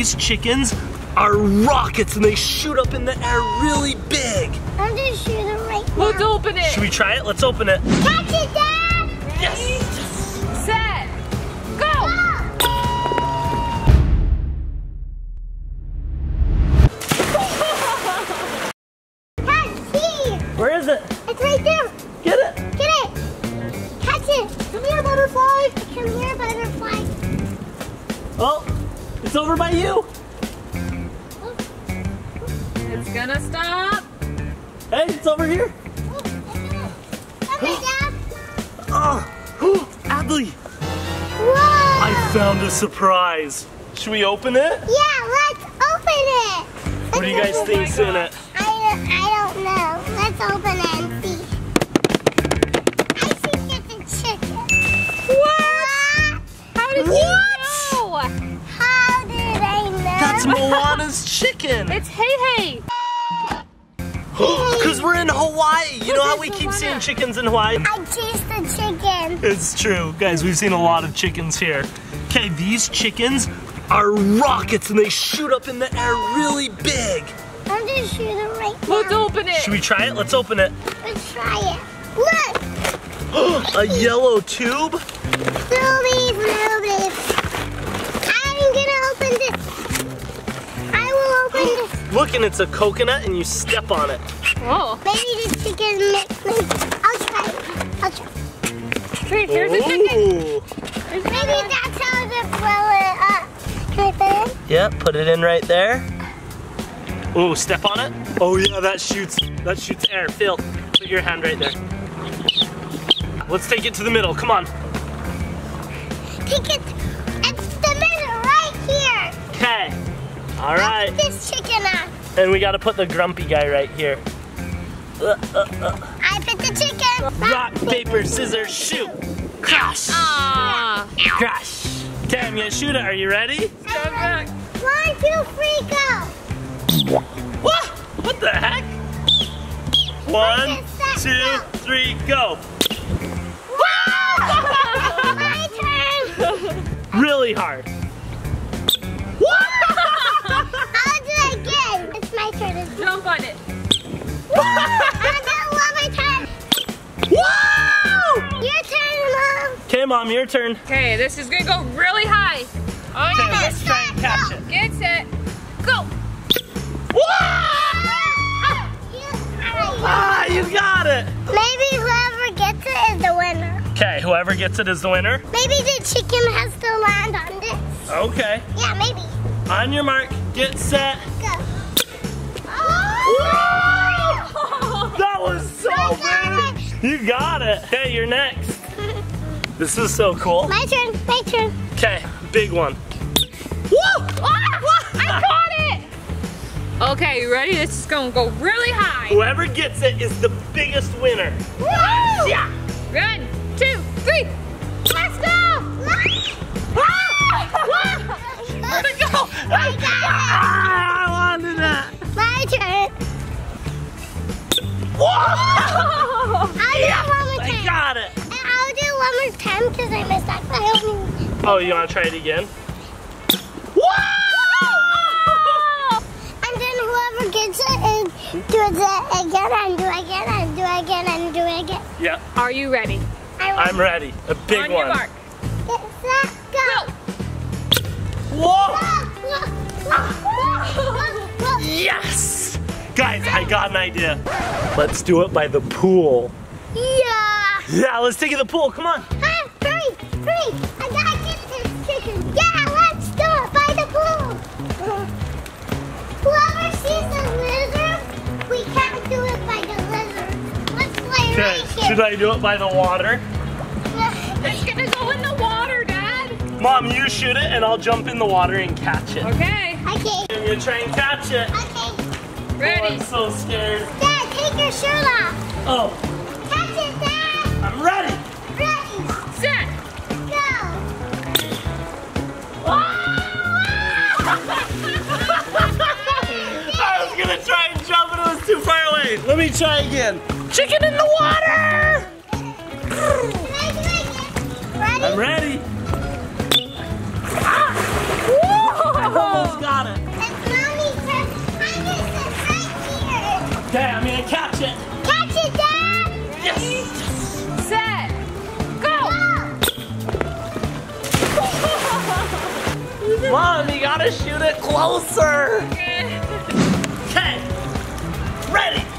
these chickens are rockets and they shoot up in the air really big. I'm gonna shoot it right now. Let's open it. Should we try it? Let's open it. Catch it, Dad! Yes! Over by you. It's gonna stop. Hey, it's over here. Okay, Dad. Oh, Adley, Whoa! I found a surprise. Should we open it? Yeah, let's open it. What do you guys think's in it? I, I don't know. Let's open it Moana's. It's Hei Hei. Because we're in Hawaii. You know how we keep seeing chickens in Hawaii? I chased the chicken. It's true. Guys, we've seen a lot of chickens here. Okay, these chickens are rockets and they shoot up in the air really big. I'm gonna shoot it right now. Let's open it. Should we try it? Let's open it. Let's try it. Look! a yellow tube? Newbies, Look, and it's a coconut and you step on it. Oh, Maybe this chicken makes me. I'll try it. I'll try. here, here's the chicken. Ooh. Here's Maybe that's how to blow it up. Can I put it in? Yep, put it in right there. Ooh, step on it. Oh yeah, that shoots that shoots air. Phil, put your hand right there. Let's take it to the middle. Come on. Take it. It's the middle right here. Okay. All right. This chicken up. And we got to put the grumpy guy right here. Uh, uh, uh. I put the chicken. Rock, paper, scissors, shoot. Crash. Ah. Crash. Okay, I'm gonna shoot it. Are you ready? Stand back. One, two, three, go. What? What the heck? One, set, two, go. three, go. My turn. Really hard. Mom. Okay, your turn. Okay, this is gonna go really high. On Okay, your mark. let's try and catch it. Get set. Go. Ah, you got it. Maybe whoever gets it is the winner. Okay, whoever gets it is the winner. Maybe the chicken has to land on this. Okay. Yeah, maybe. On your mark, get set. Go. That was so I got big. You got it. Okay, you're next. This is so cool. My turn. My turn. Okay, big one. I caught it. Okay, you ready? This is gonna go really high. Whoever gets it is the biggest winner. Yeah. One, two, three. Let's go. Where'd it go? I got Ah, Oh, you want to try it again? And then whoever gets it and do it again and do it again and do it again and do it again. Yeah, Are you ready? I'm ready. A big on one. your mark. Get set, go. Whoa! Yes! Guys, I got an idea. Let's do it by the pool. Yeah. Yeah, let's take it to the pool. Come on. Huh? Hurry, hurry. I gotta Okay, should I do it by the water? It's gonna go in the water, Dad. Mom, you shoot it and I'll jump in the water and catch it. Okay. Okay, I'm gonna try and catch it. okay. Oh, Ready. I'm so scared. Dad, take your shirt off. Oh, Let me try again. Chicken in the water! Ready? I'm ready. Ah! Whoa! I almost got it. Okay, I'm gonna catch it. Catch it, Dad! Set! Go! Mom, you gotta shoot it closer! Okay. okay. Ready!